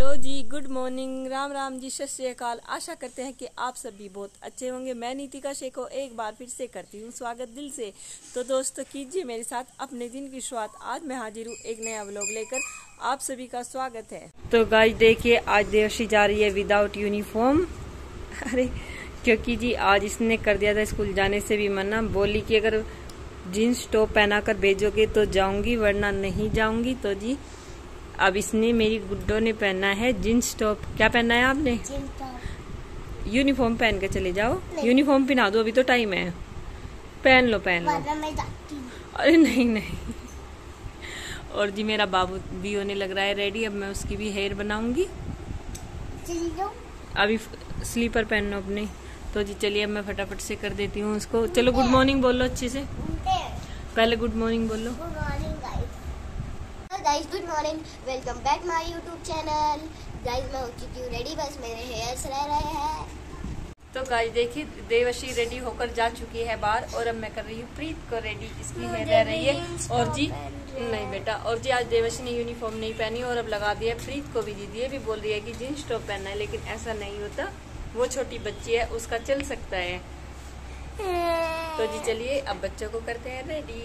Hello जी, good morning. Ram Ram जी, सत श्रीकाल आशा करते हैं कि आप सभी बहुत अच्छे होंगे। मैं नीतिका शेख एक बार फिर से करती हूँ स्वागत दिल से। तो दोस्तों, कीजिए मेरे साथ अपने दिन की शुरुआत। आज मैं हाजिर हूँ एक नया व्लॉग लेकर। आप सभी का स्वागत है। तो गाइस देखिए, आज देवशी जा रही है विदाउट यूनिफॉर्म अरे, क्योंकि जी, आज इसने कर दिया था स्कूल जाने से भी मना। बोली कि अगर जीन्स टॉप पहना कर भेजोगे तो जाऊँगी, वरना नहीं जाऊँगी। तो जी अब इसने मेरी गुड्डो ने पहना है जींस टॉप। क्या पहना है आपने? यूनिफॉर्म पहन के चले जाओ। यूनिफॉर्म पहना दो अभी तो टाइम है। पहन लो पहन लो। अरे नहीं नहीं। और जी मेरा बाबू भी होने लग रहा है रेडी अब मैं उसकी भी हेयर बनाऊँगी। अभी स्लीपर पहन लो अपने। तो जी चलिए अब मैं फटाफट से कर देती हूँ उसको। चलो गुड मॉर्निंग बोलो अच्छे से। पहले गुड मॉर्निंग बोलो। Guys good morning welcome back my YouTube channel guys मैं हो चुकी हूँ रेडी बस मेरे हेयर्स रह रहे हैं। तो गाइस देखिए देवशी रेडी होकर जा चुकी है बाहर और अब मैं कर रही हूँ प्रीत को रेडी इसकी हेयर रह रही है। और जी नहीं बेटा और जी आज देवशी ने यूनिफॉर्म नहीं पहनी और अब लगा दिया प्रीत को भी दीदी भी बोल रही है कि जींस टॉप पहनना है लेकिन ऐसा नहीं होता। वो छोटी बच्ची है उसका चल सकता है। तो जी चलिए अब बच्चों को करते हैं रेडी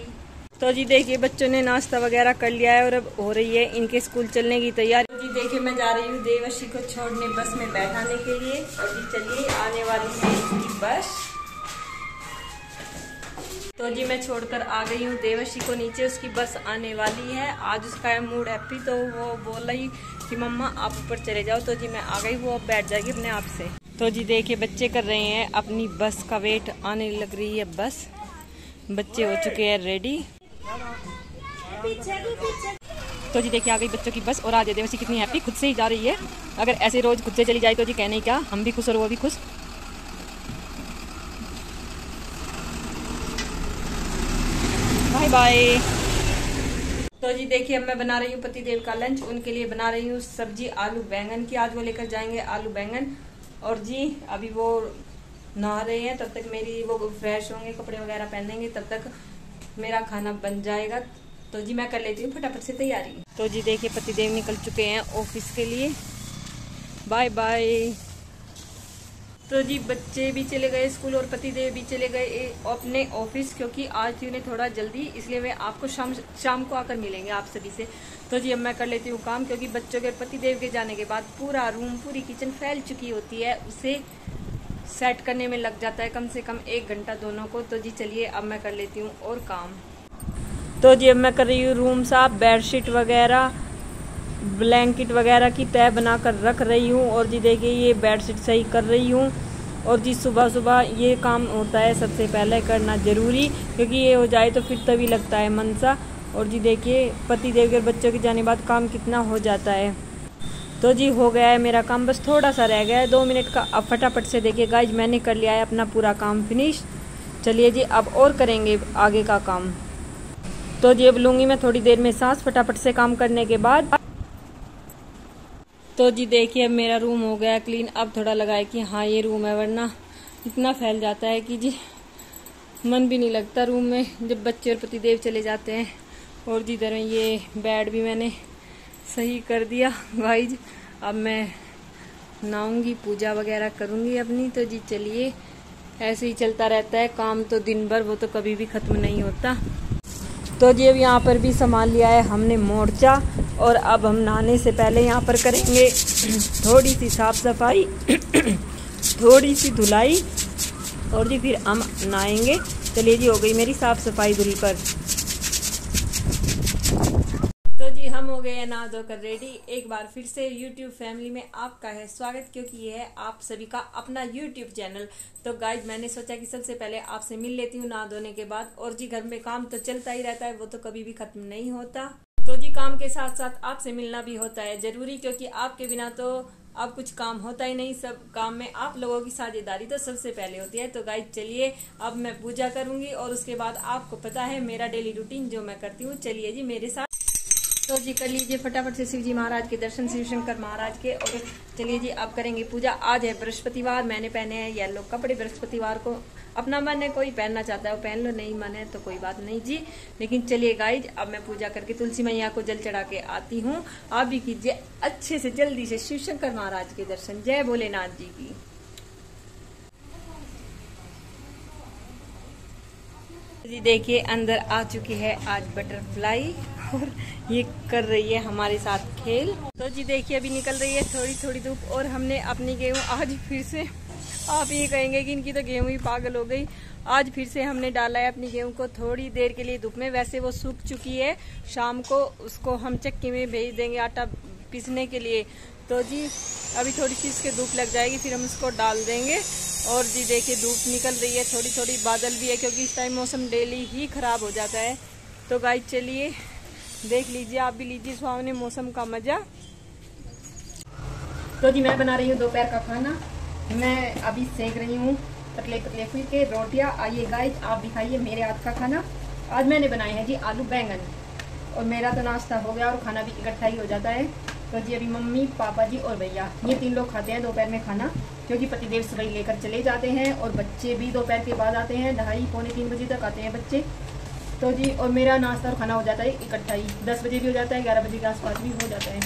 तो जी देखिए, बच्चों ने नाश्ता वगैरह कर लिया है और अब हो रही है इनके स्कूल चलने की तैयारी। जी देखिए, मैं जा रही हूँ देवशी को छोड़ने बस में बैठाने के लिए। और जी चलिए, आने वाली है इसकी बस। तो जी मैं छोड़कर आ गई हूँ देवशी को नीचे, उसकी बस आने वाली है। आज उसका मूड हैप्पी तो वो बोल रही कि मम्मा, आप ऊपर चले जाओ। तो जी मैं आ गई वो अब बैठ जाएगी अपने आप से। तो जी देखिए, बच्चे कर रहे हैं अपनी बस का वेट, आने लग रही है बस। बच्चे हो चुके हैं रेडी तो जी देखिए, आ गई बच्चों की बस और आज देवसी कितनी हैप्पी खुद से ही जा रही है। अगर ऐसे रोज खुद से चली जाए तो जी कहने क्या, हम भी खुश और वो भी खुश। बाय बाय तो जी देखिए, अब मैं बना रही हूँ पतिदेव का लंच उनके लिए बना रही हूँ सब्ज़ी आलू बैंगन की। आज वो लेकर जाएँगे आलू बैंगन। और जी, अभी वो नहा रहे हैं, तब तक मेरी वो फ्रेश होंगे, कपड़े वगैरह पहनेंगे, तब तक मेरा खाना बन जाएगा। तो जी मैं कर लेती हूँ, फटाफट से तैयारी। तो जी देखिए, पतिदेव निकल चुके हैं ऑफ़िस के लिए। Bye bye. तो जी बच्चे भी चले गए स्कूल और पतिदेव भी चले गए अपने ऑफ़िस, क्योंकि आज थी उन्हें थोड़ा जल्दी, इसलिए वे आपको शाम शाम को आकर मिलेंगे आप सभी से। तो जी अब मैं कर लेती हूँ काम, क्योंकि बच्चों के पतिदेव के जाने के बाद पूरा रूम, पूरी किचन फैल चुकी होती है। उसे सेट करने में लग जाता है कम से कम एक घंटा दोनों को। तो जी चलिए, अब मैं कर लेती हूँ और काम। तो जी अब मैं कर रही हूँ रूम साफ़ बेडशीट वगैरह ब्लैंकेट वगैरह की तय बना कर रख रही हूँ। और जी देखिए, ये बेडशीट सही कर रही हूँ। और जी सुबह सुबह ये काम होता है सबसे पहले करना ज़रूरी, क्योंकि ये हो जाए तो फिर तभी लगता है मन सा और जी देखिए, पति देव के बच्चों के जाने बाद काम कितना हो जाता है। तो जी हो गया है मेरा काम, बस थोड़ा सा रह गया है। दो मिनट का, अब फटाफट से देखिए गाइज़ मैंने कर लिया है अपना पूरा काम फिनिश चलिए जी, अब और करेंगे आगे का काम। तो जी अब लूँगी मैं थोड़ी देर में सांस, फटाफट से काम करने के बाद। तो जी देखिए, अब मेरा रूम हो गया क्लीन अब थोड़ा लगाए कि हाँ ये रूम है, वरना इतना फैल जाता है कि जी मन भी नहीं लगता रूम में, जब बच्चे और पतिदेव चले जाते हैं। और जिधर ये बेड भी मैंने सही कर दिया। गाइज़ अब मैं नहाऊँगी, पूजा वगैरह करूँगी अपनी। तो जी चलिए, ऐसे ही चलता रहता है। काम तो दिन भर, वो तो कभी भी ख़त्म नहीं होता। तो जी, अब यहाँ पर भी सामान लिया है, हमने मोर्चा और अब हम नहाने से पहले यहाँ पर करेंगे थोड़ी सी साफ़ सफ़ाई थोड़ी सी धुलाई और जी, फिर हम नहाएँगे। चलिए जी, हो गई मेरी साफ़ सफ़ाई धुलकर हम हो गए नहा धोकर रेडी एक बार फिर से यूट्यूब फैमिली में आपका है स्वागत, क्योंकि ये है आप सभी का अपना यूट्यूब चैनल तो गाइज़ मैंने सोचा कि सबसे पहले आपसे मिल लेती हूँ नहा धोने के बाद। और जी, घर में काम तो चलता ही रहता है, वो तो कभी भी खत्म नहीं होता। तो जी, काम के साथ साथ आपसे मिलना भी होता है ज़रूरी, क्योंकि आपके बिना तो अब कुछ काम होता ही नहीं। सब काम में आप लोगों की साझेदारी तो सबसे पहले होती है। तो गाइज़ चलिए, अब मैं पूजा करूँगी और उसके बाद आपको पता है मेरा डेली रूटीन जो मैं करती हूँ। चलिए जी, मेरे साथ तो जी, कर लीजिए फटाफट से शिव जी महाराज के दर्शन शिव शंकर महाराज के और चलिए जी आप करेंगे पूजा। आज है बृहस्पतिवार, मैंने पहने हैं येलो कपड़े बृहस्पतिवार को। अपना मन है, कोई पहनना चाहता है वो पहन लो, नहीं मन है तो कोई बात नहीं जी। लेकिन चलिए गाइज़ अब मैं पूजा करके तुलसी मैया को जल चढ़ा के आती हूँ। आप भी कीजिए अच्छे से जल्दी से शिव शंकर महाराज के दर्शन। जय भोलेनाथ जी की। जी, देखिए, अंदर आ चुकी है आज बटरफ्लाई और ये कर रही है हमारे साथ खेल। तो जी देखिए, अभी निकल रही है थोड़ी थोड़ी धूप और हमने अपनी गेहूँ आज फिर से, आप ये कहेंगे कि इनकी तो गेहूँ ही पागल हो गई। आज फिर से हमने डाला है अपनी गेहूँ को थोड़ी देर के लिए धूप में। वैसे वो सूख चुकी है, शाम को उसको हम चक्की में भेज देंगे आटा पीसने के लिए। तो जी, अभी थोड़ी सी इसके धूप लग जाएगी, फिर हम उसको डाल देंगे। और जी देखिए, धूप निकल रही है, थोड़ी थोड़ी बादल भी है, क्योंकि इस टाइम मौसम डेली ही खराब हो जाता है। तो गाइस चलिए देख लीजिए, आप भी लीजिए सुहावने मौसम का मज़ा। तो जी, मैं बना रही हूँ दोपहर का खाना। मैं अभी सेक रही हूँ पतले पतले फुलके रोटियाँ। आइए गाइस आप भी खाइए मेरे हाथ का खाना। आज मैंने बनाए हैं जी आलू बैंगन। और मेरा तो नाश्ता हो गया और खाना भी इकट्ठा ही हो जाता है। तो जी, अभी मम्मी, पापा जी और भैया, ये तीन लोग खाते हैं दोपहर में खाना क्योंकि पतिदेव सुबह लेकर चले जाते हैं और बच्चे भी दोपहर के बाद आते हैं। ढाई पौने तीन बजे तक आते हैं बच्चे। तो जी, और मेरा नाश्ता और खाना हो जाता है इकट्ठा ही। दस बजे भी हो जाता है, ग्यारह बजे के आसपास भी हो जाता है।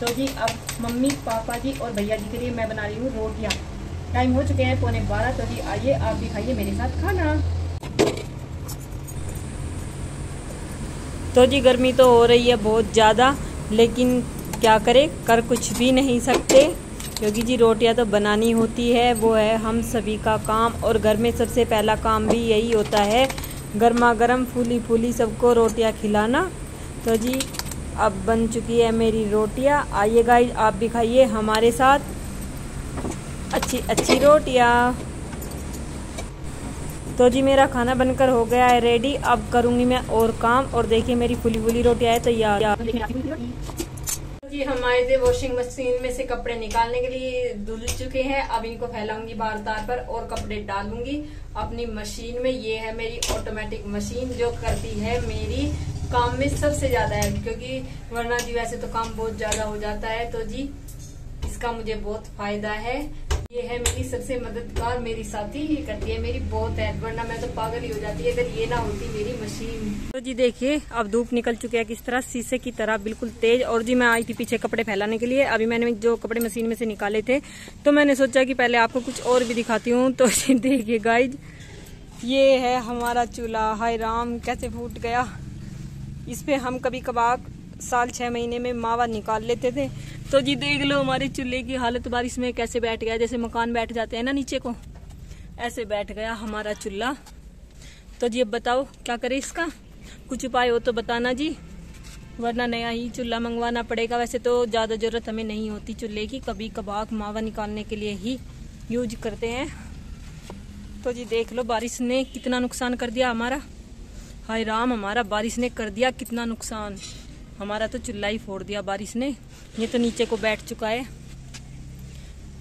तो जी, अब मम्मी, पापा जी और भैया जी के लिए मैं बना रही हूँ रोटियाँ। टाइम हो चुके हैं पौने बारह तो जी आइए, आप भी खाइए मेरे साथ खाना। तो जी, गर्मी तो हो रही है बहुत ज़्यादा, लेकिन क्या करें, कर कुछ भी नहीं सकते। क्योंकि जी, रोटियाँ तो बनानी होती है, वो है हम सभी का काम, और घर में सबसे पहला काम भी यही होता है गर्मा गर्म फूली फूली सबको रोटियाँ खिलाना। तो जी, अब बन चुकी है मेरी रोटियाँ। आइए गाइस आप भी खाइए हमारे साथ। अच्छी अच्छी रोटियाँ। तो जी, मेरा खाना बनकर हो गया है रेडी अब करूँगी मैं और काम। और देखिए मेरी फुली फुली रोटियाँ तैयार। जी हम हमारे वॉशिंग मशीन में से कपड़े निकालने के लिए, धुल चुके हैं। अब इनको फैलाऊँगी बार तार पर और कपड़े डालूँगी। अपनी मशीन में, ये है मेरी ऑटोमेटिक मशीन जो करती है मेरी। काम में सबसे ज़्यादा है, क्योंकि वरना जी वैसे तो काम बहुत ज़्यादा हो जाता है। तो जी, इसका मुझे बहुत फ़ायदा है। ये है मेरी सबसे मददगार मेरी साथी ही करती है मेरी बहुत है, वरना मैं तो पागल ही हो जाती, अगर ये ना होती मेरी मशीन। तो जी देखिए, अब धूप निकल चुके हैं किस तरह, शीशे की तरह, बिल्कुल तेज। और जी मैं आई थी पीछे कपड़े फैलाने के लिए। अभी मैंने जो कपड़े मशीन में से निकाले थे तो मैंने सोचा कि पहले आपको कुछ और भी दिखाती हूँ। तो देखिए गाइज़ ये है हमारा चूल्हा। हाय राम, कैसे फूट गया? इस पे हम कभी कभार साल छह महीने में मावा निकाल लेते थे। तो जी देख लो हमारे चूल्हे की हालत बारिश में कैसे बैठ गया, जैसे मकान बैठ जाते हैं ना नीचे को, ऐसे बैठ गया हमारा चूल्हा। तो जी अब बताओ, क्या करे इसका? कुछ उपाय हो तो बताना जी, वरना नया ही चूल्हा मंगवाना पड़ेगा। वैसे तो ज़्यादा ज़रूरत हमें नहीं होती चूल्हे की, कभी कभार मावा निकालने के लिए ही यूज़ करते हैं। तो जी देख लो, बारिश ने कितना नुकसान कर दिया हमारा। हाय राम, हमारा बारिश ने कर दिया कितना नुकसान। हमारा तो चूल्हा ही फोड़ दिया बारिश ने। ये तो नीचे को बैठ चुका है।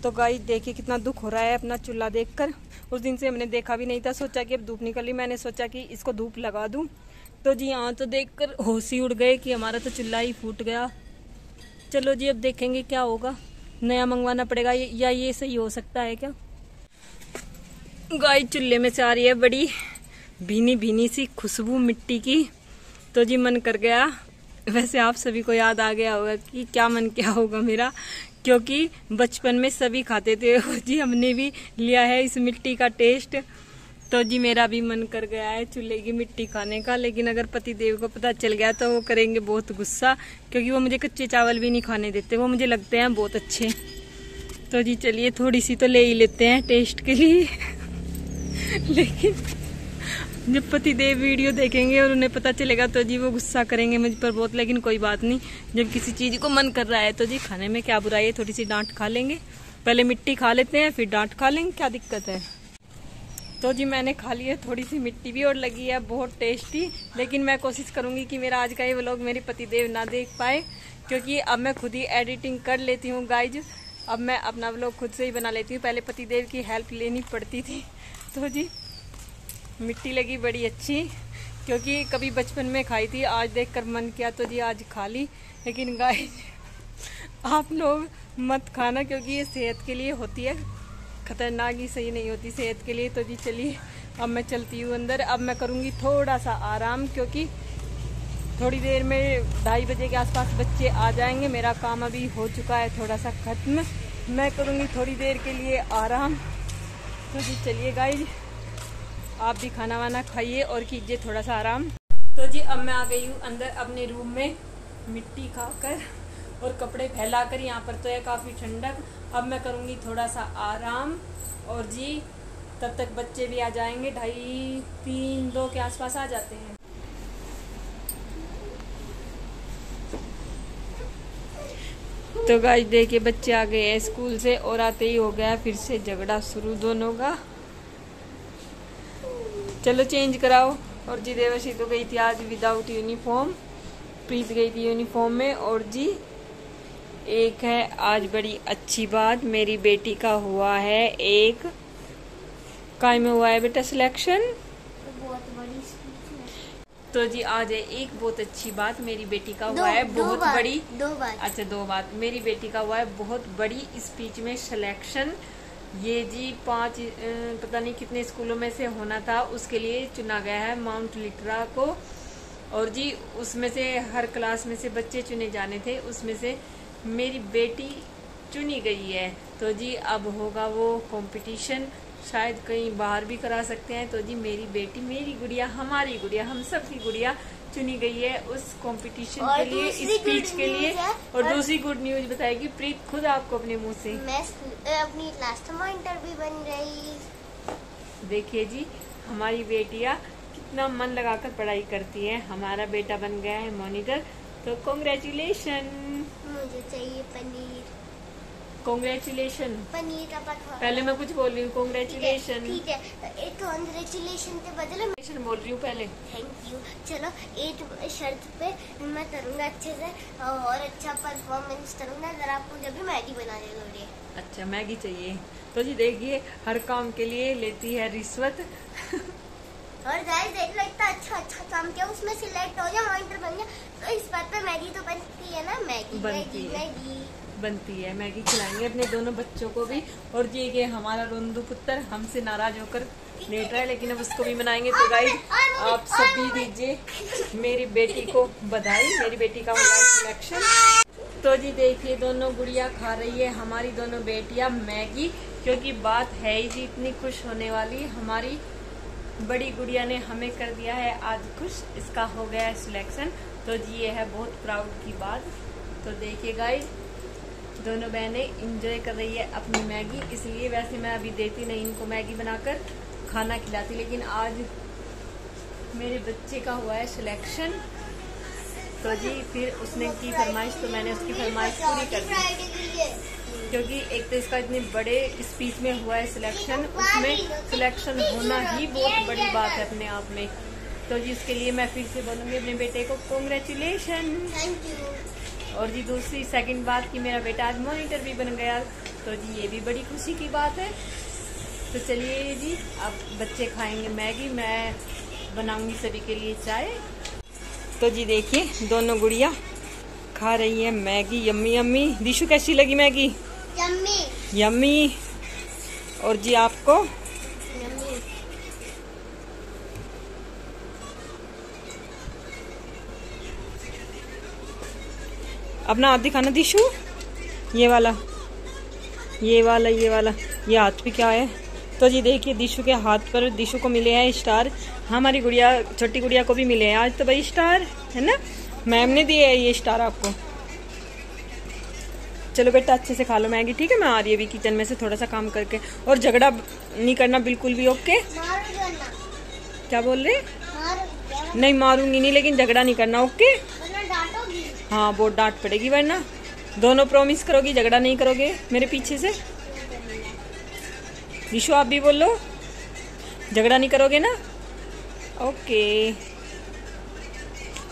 तो गाय देखिए कितना दुख हो रहा है अपना चूल्हा देखकर। उस दिन से हमने देखा भी नहीं था, सोचा कि अब धूप निकली मैंने सोचा कि इसको धूप लगा दूँ। तो जी हाँ तो देखकर होश उड़ गए कि हमारा तो चूल्हा ही फूट गया। चलो जी, अब देखेंगे क्या होगा। नया मंगवाना पड़ेगा, या ये सही हो सकता है क्या? गाय चूल्हे में से आ रही है बड़ी भीनी भीनी सी खुशबू मिट्टी की। तो जी, मन कर गया। वैसे आप सभी को याद आ गया होगा कि क्या मन क्या होगा मेरा, क्योंकि बचपन में सभी खाते थे। जी, हमने भी लिया है इस मिट्टी का टेस्ट। तो जी, मेरा भी मन कर गया है चूल्हे की मिट्टी खाने का, लेकिन अगर पति देव को पता चल गया तो वो करेंगे बहुत गुस्सा, क्योंकि वो मुझे कच्चे चावल भी नहीं खाने देते। वो मुझे लगते हैं बहुत अच्छे। तो जी, चलिए थोड़ी सी तो ले ही लेते हैं टेस्ट के लिए। लेकिन जब पति देव वीडियो देखेंगे और उन्हें पता चलेगा तो जी वो गुस्सा करेंगे मुझ पर बहुत, लेकिन कोई बात नहीं। जब किसी चीज़ को मन कर रहा है तो जी खाने में क्या बुराई है, थोड़ी सी डांट खा लेंगे। पहले मिट्टी खा लेते हैं, फिर डांट खा लेंगे, क्या दिक्कत है? तो जी मैंने खा लिया थोड़ी सी मिट्टी भी और लगी है, बहुत टेस्टी। लेकिन मैं कोशिश करूँगी कि मेरा आज का ये व्लॉग मेरे पतिदेव ना देख पाए, क्योंकि अब मैं खुद ही एडिटिंग कर लेती हूँ गाइज़ अब मैं अपना व्लॉग खुद से ही बना लेती हूँ। पहले पतिदेव की हेल्प लेनी पड़ती थी। तो जी मिट्टी लगी बड़ी अच्छी, क्योंकि कभी बचपन में खाई थी, आज देखकर मन किया तो जी आज खा ली। लेकिन गाय आप लोग मत खाना, क्योंकि ये सेहत के लिए होती है। खतरनाक ही सही नहीं होती सेहत के लिए। तो जी चलिए, अब मैं चलती हूँ अंदर। अब मैं करूँगी थोड़ा सा आराम, क्योंकि थोड़ी देर में ढाई बजे के आसपास बच्चे आ जाएँगे। मेरा काम अभी हो चुका है थोड़ा सा खत्म। मैं करूँगी थोड़ी देर के लिए आराम। तो जी चलिए गाइज़ आप भी खाना वाना खाइए और कीजिए थोड़ा सा आराम। तो जी, अब मैं आ गई हूँ अंदर अपने रूम में मिट्टी खाकर और कपड़े फैलाकर। यहाँ पर तो है काफ़ी ठंडक। अब मैं करूँगी थोड़ा सा आराम। और जी, तब तक बच्चे भी आ जाएँगे। ढाई तीन दो के आसपास आ जाते हैं। तो गाइस, देखिए, बच्चे आ गए हैं स्कूल से और आते ही हो गया फिर से झगड़ा शुरू दोनों का। चलो चेंज कराओ। और जी देवशी तो गई थी आज विदाउट यूनिफॉर्म प्रीत गई थी यूनिफॉर्म में और जी एक है आज बड़ी अच्छी बात मेरी बेटी का हुआ है एक। काय में हुआ है बेटा सिलेक्शन तो जी आज है एक बहुत अच्छी बात मेरी बेटी का हुआ है बहुत बड़ी। दो बार अच्छा दो बात। मेरी बेटी का हुआ है बहुत बड़ी स्पीच में सिलेक्शन ये जी पाँच पता नहीं कितने स्कूलों में से होना था, उसके लिए चुना गया है माउंट लिट्रा को। और जी, उसमें से हर क्लास में से बच्चे चुने जाने थे, उसमें से मेरी बेटी चुनी गई है। तो जी, अब होगा वो कंपटीशन शायद कहीं बाहर भी करा सकते हैं। तो जी मेरी बेटी मेरी गुड़िया हमारी गुड़िया हम सब की गुड़िया चुनी गई है उस कंपटीशन के लिए स्पीच के लिए। और और- दूसरी गुड न्यूज़ बताएगी प्रीत खुद आपको अपने मुँह से। मैं अपनी क्लास मॉनिटर भी बन रही। देखिए जी हमारी बेटिया कितना मन लगाकर पढ़ाई करती है। हमारा बेटा बन गया है मॉनिटर तो कॉन्ग्रेचुलेशन मुझे चाहिए पनीर। कॉन्ग्रेचुलेशन पनीर का पकवान पहले मैं कुछ बोल रही हूँ कॉन्ग्रेचुलेशन ठीक है एक कॉन्ग्रेचुलेशन के बदले में बोल रही हूँ पहले. थैंक यू चलो एक शर्त पे मैं करूँगा अच्छे से और अच्छा परफॉर्मेंस करूँगा अगर आप मुझे भी मैगी बना दे दोगे अच्छा मैगी चाहिए. तो जी देखिए हर काम के लिए लेती है रिश्वत. और गाइस देख लो इतना अच्छा अच्छा काम किया उसमें सिलेक्ट हो जाए मॉनिटर बन गया. तो इस बात पे मैगी तो बनती है ना? मैगी बनती मैगी मैगी. बनती है, मैगी खिलाएँगे अपने दोनों बच्चों को भी। और जी, ये हमारा रोंदू पुत्र हमसे नाराज़ होकर लेट रहा है, लेकिन अब उसको भी मनाएँगे। तो गाइस आप सब भी दीजिए मेरी बेटी को बधाई, मेरी बेटी का हुआ सिलेक्शन तो जी, देखिए, दोनों गुड़िया खा रही है, हमारी दोनों बेटियाँ मैगी, क्योंकि बात है ही जी, इतनी खुश होने वाली। हमारी बड़ी गुड़िया ने हमें कर दिया है, आज खुश, इसका हो गया है सिलेक्शन तो जी, ये है बहुत प्राउड की बात। तो देखिए गाइस दोनों बहनें इंजॉय कर रही है अपनी मैगी, इसलिए वैसे मैं अभी देती नहीं इनको मैगी बनाकर खाना खिलाती लेकिन आज मेरे बच्चे का हुआ है सिलेक्शन तो जी, फिर उसने की फरमाइश तो मैंने उसकी फरमाइश पूरी कर दी। क्योंकि एक तो इसका इतने बड़े स्पीच में हुआ है सिलेक्शन उसमें सिलेक्शन होना ही बहुत बड़ी बात है अपने आप में। तो जी इसके लिए मैं फिर से बोलूँगी अपने बेटे को कॉन्ग्रेचुलेशन और जी दूसरी सेकंड बात कि मेरा बेटा आज मॉनिटर भी बन गया। तो जी ये भी बड़ी खुशी की बात है। तो चलिए जी अब बच्चे खाएँगे मैगी मैं बनाऊँगी सभी के लिए चाय। तो जी देखिए दोनों गुड़िया खा रही है मैगी। यम्मी यम्मी दिशु कैसी लगी मैगी? यम्मी। यम्मी। और जी आपको? अपना हाथ दिखाना दिशु। ये वाला। ये वाला ये वाला। ये हाथ पे क्या है? तो जी देखिए दिशु के हाथ पर दिशु को मिले हैं स्टार। हमारी गुड़िया छोटी गुड़िया को भी मिले हैं। आज तो भाई स्टार है ना? मैम ने दिए है ये स्टार आपको। चलो बेटा अच्छे से खा लो मैगी ठीक है? मैं आ रही अभी किचन में से थोड़ा सा काम करके। और झगड़ा नहीं करना बिल्कुल भी ओके? क्या बोल रहे? नहीं मारूँगी नहीं लेकिन झगड़ा नहीं करना ओके? हाँ बहुत डांट पड़ेगी, वरना। दोनों प्रॉमिस करोगी, झगड़ा नहीं करोगे मेरे पीछे से। विशु आप भी बोलो। झगड़ा नहीं करोगे ना? ओके।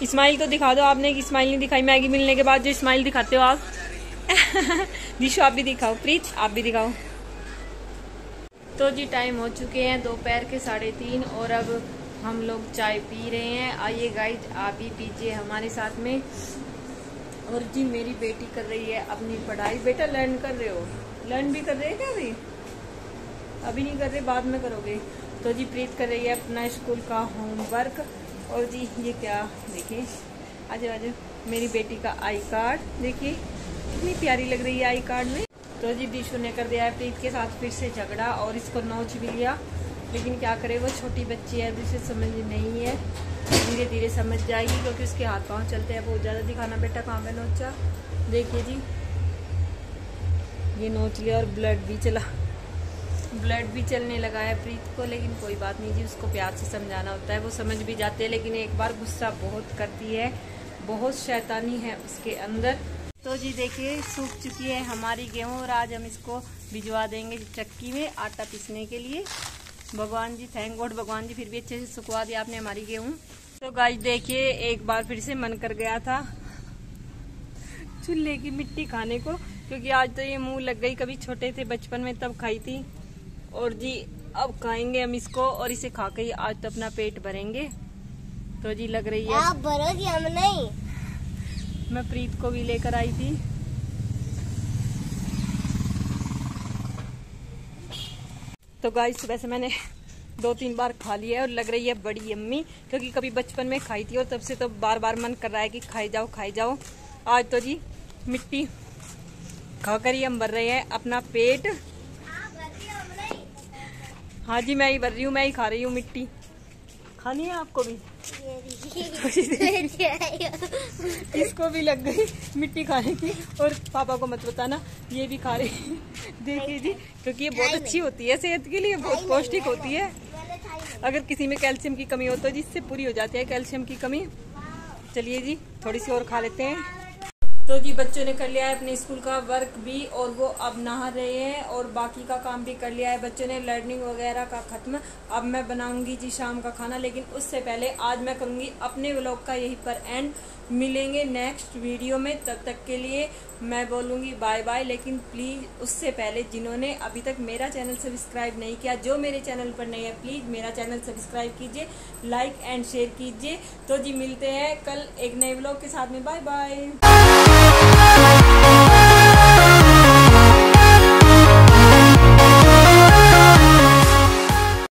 स्माइल तो दिखा दो आपने स्माइल नहीं दिखाई। मैगी मिलने के बाद जो स्माइल दिखाते हो आप। विशु आप भी दिखाओ। प्लीज़ आप भी दिखाओ। तो जी टाइम हो चुके हैं दोपहर के साढ़े तीन और अब हम लोग चाय पी रहे हैं। आइए गाइज़ आप भी पीजिए हमारे साथ में। और जी मेरी बेटी कर रही है अपनी पढ़ाई। बेटा लर्न कर रहे हो? लर्न भी कर रहे हैं क्या अभी? अभी नहीं कर रहे, बाद में करोगे। तो जी प्रीत कर रही है अपना स्कूल का होमवर्क और जी, ये क्या? देखिए, आज आज मेरी बेटी का आई कार्ड देखिए, कितनी प्यारी लग रही है आई कार्ड में। तो जी दिशु ने कर दिया है प्रीत के साथ फिर से झगड़ा और इसको नोच भी लिया। लेकिन क्या करे, वो छोटी बच्ची है जिसे समझ नहीं है। धीरे धीरे समझ जाएगी क्योंकि उसके हाथ पाँव चलते हैं। बहुत ज़्यादा दिखाना बेटा कहाँ पे नोचा। देखिए जी। ये नोच लिया और ब्लड भी चला। ब्लड भी चलने लगा है प्रीत को, लेकिन कोई बात नहीं जी, उसको प्यार से समझाना होता है। वो समझ भी जाते हैं, लेकिन एक बार गुस्सा बहुत करती है। बहुत शैतानी है उसके अंदर। तो जी देखिए, सूख चुकी है हमारी गेहूँ और आज हम इसको भिजवा देंगे चक्की में आटा पीसने के लिए। भगवान जी थैंक गॉड भगवान जी फिर भी अच्छे से सुखवा दिया आपने हमारी गेहूँ। तो गाय देखिए एक बार फिर से मन कर गया था चूल्हे की मिट्टी खाने को क्योंकि आज तो ये मुँह लग गई कभी छोटे थे बचपन में तब खाई थी। और जी अब खाएँगे हम इसको और इसे खा के आज तो अपना पेट भरेंगे। तो जी लग रही है। आप भरोगी हम नहीं। मैं प्रीत को भी लेकर आई थी। तो गाय सुबह से मैंने दो तीन बार खा लिया है और लग रही है बड़ी अम्मी क्योंकि कभी बचपन में खाई थी और तब से तो बार बार मन कर रहा है कि खाई जाओ खाई जाओ। आज तो जी मिट्टी खाकर ही हम भर रहे हैं अपना पेट। हाँ जी, मैं ही भर रही हूँ, मैं ही खा रही हूँ मिट्टी। खानी है आपको भी? इसको भी लग गई मिट्टी खाने की। और पापा को मत बताना ये भी खा रही देखिए जी क्योंकि ये बहुत अच्छी होती है सेहत के लिए बहुत पौष्टिक होती है। अगर किसी में कैल्शियम की कमी हो तो जिससे पूरी हो जाती है कैल्शियम की कमी। चलिए जी थोड़ी सी और खा लेते हैं। तो जी बच्चों ने कर लिया है अपने स्कूल का वर्क भी और वो अब नहा रहे हैं और बाकी का काम भी कर लिया है। बच्चों ने लर्निंग वगैरह का खत्म। अब मैं बनाऊँगी जी शाम का खाना, लेकिन उससे पहले आज मैं करूँगी अपने व्लॉग का यहीं पर एंड मिलेंगे नेक्स्ट वीडियो में। तब तक के लिए मैं बोलूँगी बाय बाय लेकिन प्लीज़ उससे पहले जिन्होंने अभी तक मेरा चैनल सब्सक्राइब नहीं किया, जो मेरे चैनल पर नहीं है प्लीज़ मेरा चैनल सब्सक्राइब कीजिए लाइक एंड शेयर कीजिए। तो जी मिलते हैं कल एक नए व्लॉग के साथ में। Bye bye Oh, oh, oh, oh,